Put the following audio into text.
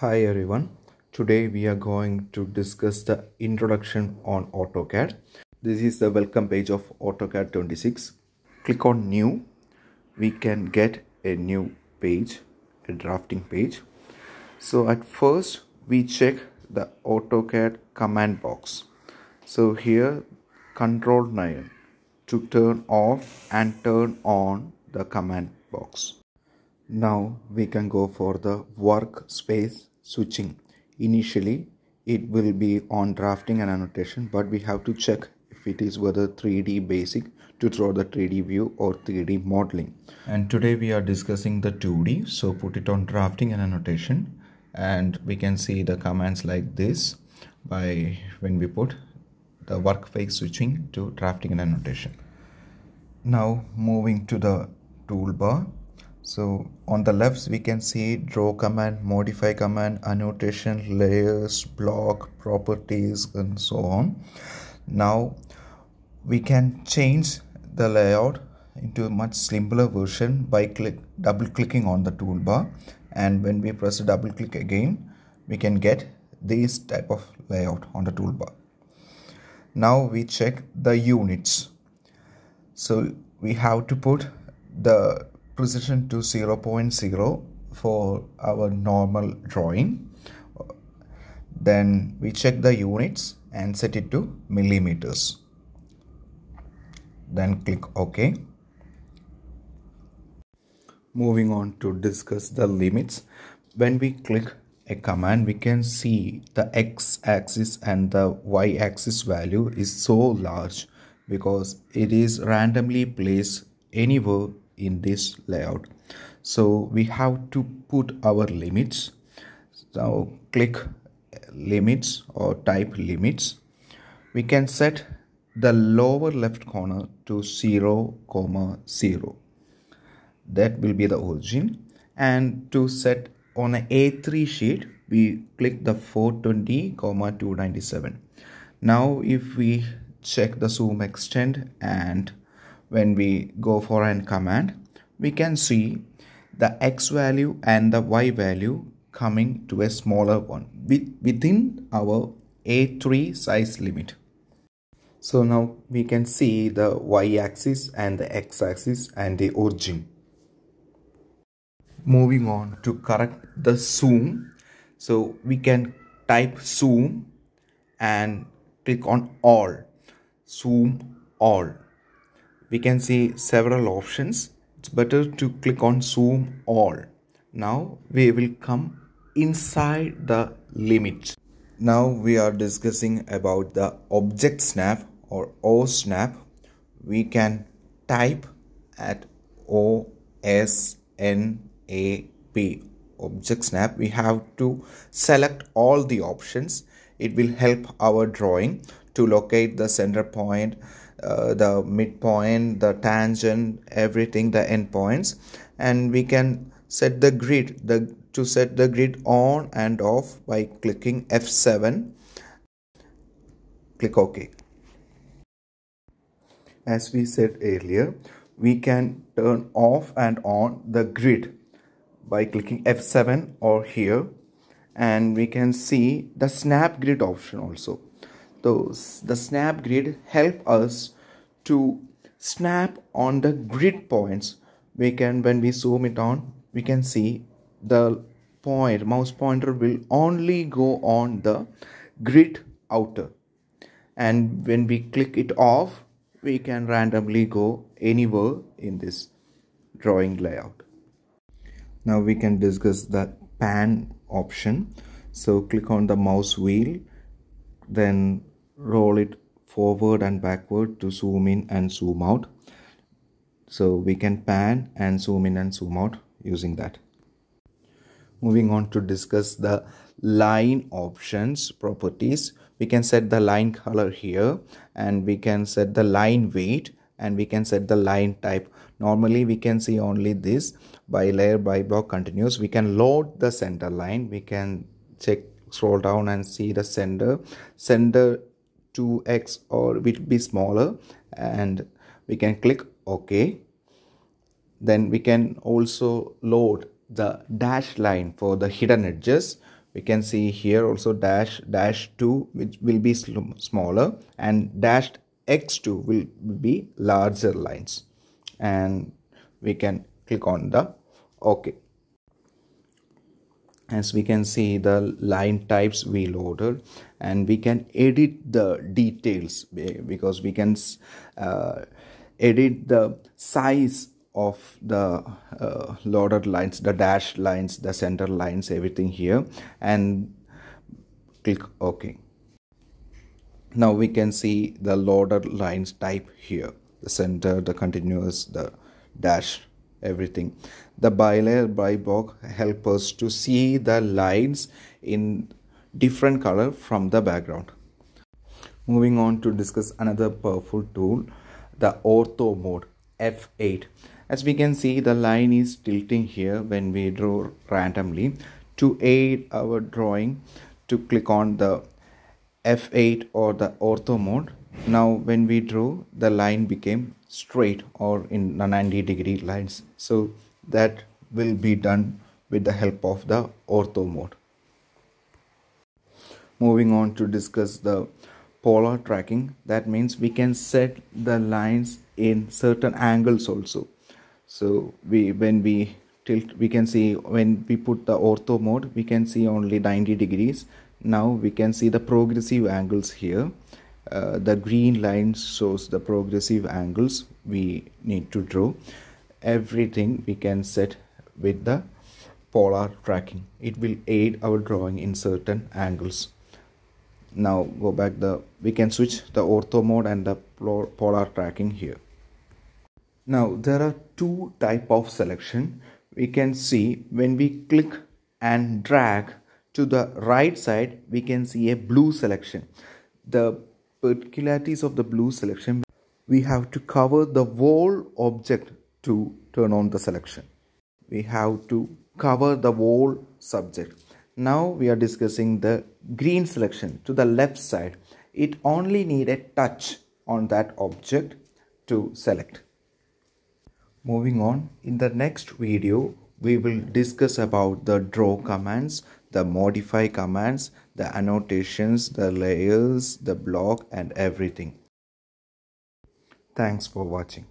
Hi everyone. Today we are going to discuss the introduction on AutoCAD. This is the welcome page of AutoCAD 26. Click on new. We can get a new page, a drafting page. So at first we check the AutoCAD command box. So here control 9 to turn off and turn on the command box. Now we can go for the workspace switching. Initially it will be on drafting and annotation but we have to check if it is whether 3D basic to draw the 3D view or 3D modeling. And today we are discussing the 2D so put it on drafting and annotation and we can see the commands like this by when we put the workspace switching to drafting and annotation. Now moving to the toolbar so on the left we can see draw command modify command annotation layers block properties and so on. Now we can change the layout into a much simpler version by click double clicking on the toolbar. And when we press double click again we can get this type of layout on the toolbar. Now we check the units. So we have to put the precision to 0.0 for our normal drawing. Then we check the units and set it to millimeters. Then click ok. Moving on to discuss the limits. When we click a command we can see the x-axis and the y-axis value is so large because it is randomly placed anywhere in this layout. So we have to put our limits. So click limits or type limits. We can set the lower left corner to 0 comma 0 that will be the origin. And to set on a a3 sheet we click the 420 comma 297 now if we check the zoom extent and when we go for an command we can see the x value and the y value coming to a smaller one within our a3 size limit. So now we can see the y-axis and the x-axis and the origin. Moving on to correct the zoom. So we can type zoom and click on all. Zoom all we can see several options. It's better to click on zoom all. Now we will come inside the limit now we are discussing about the object snap or o snap. We can type at o s n a p. Object snap we have to select all the options. It will help our drawing to locate the center point uh, the midpoint the tangent everything the endpoints. And we can set the grid the to set the grid on and off by clicking F7 click OK. As we said earlier we can turn off and on the grid by clicking F7 or here. And we can see the snap grid option also those the snap grid help us to snap on the grid points. We can when we zoom it on we can see the point mouse pointer will only go on the grid outer. And when we click it off we can randomly go anywhere in this drawing layout. Now we can discuss the pan option. So click on the mouse wheel then roll it forward and backward to zoom in and zoom out. So we can pan and zoom in and zoom out using that. Moving on to discuss the line options properties. We can set the line color here and we can set the line weight and we can set the line type. Normally we can see only this by layer by block continuous. We can load the center line. We can check scroll down and see the center. Center 2x or will be smaller and we can click ok. Then we can also load the dash line for the hidden edges. We can see here also dash dash 2 which will be smaller and dash x2 will be larger lines. And we can click on the ok as we can see the line types we loaded and we can edit the details because we can uh, edit the size of the uh, loaded lines the dashed lines the center lines everything here and click ok. Now we can see the loaded lines type here the center the continuous the dash everything. The by layer block help us to see the lines in different color from the background. Moving on to discuss another powerful tool the ortho mode f8 as we can see the line is tilting here when we draw randomly. To aid our drawing to click on the f8 or the ortho mode. Now when we draw the line became straight or in 90 degree lines. So that will be done with the help of the ortho mode. Moving on to discuss the polar tracking. That means we can set the lines in certain angles also. So we when we tilt we can see when we put the ortho mode we can see only 90 degrees. Now we can see the progressive angles here uh, the green line shows the progressive angles we need to draw. Everything we can set with the polar tracking. It will aid our drawing in certain angles. Now go back the we can switch the ortho mode and the polar tracking here. Now there are two type of selection. We can see when we click and drag to the right side we can see a blue selection. The particularities of the blue selection, we have to cover the whole object to turn on the selection. We have to cover the whole subject. Now we are discussing the green selection to the left side. It only need a touch on that object to select. Moving on, in the next video, we will discuss about the draw commands the modify commands, the annotations, the layers, the block and everything. Thanks for watching.